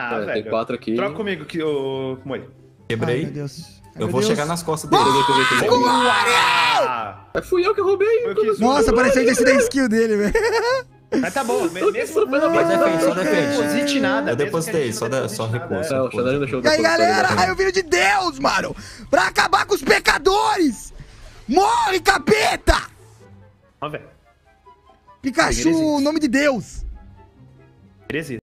danar, ah, É, velho. tem quatro aqui. Troca comigo, que o. Moi. Ai, Quebrei. meu Deus. Ai, eu meu vou Deus. chegar nas costas dele. Ah, ah, peguei. Boa! Fui eu que roubei. Eu que- Nossa, pareceu que esse da skill dele, velho. Mas tá bom, me- mesmo Só mesmo defende, só que defende. não deposite nada. Eu depositei, só não da- só deposite nada, recurso. Não, o deixou E aí, galera, Aí, raio filho de Deus, mano. Pra acabar com os pecadores. Morre, capeta. Ó, velho. Pikachu, nome de Deus. Heresia.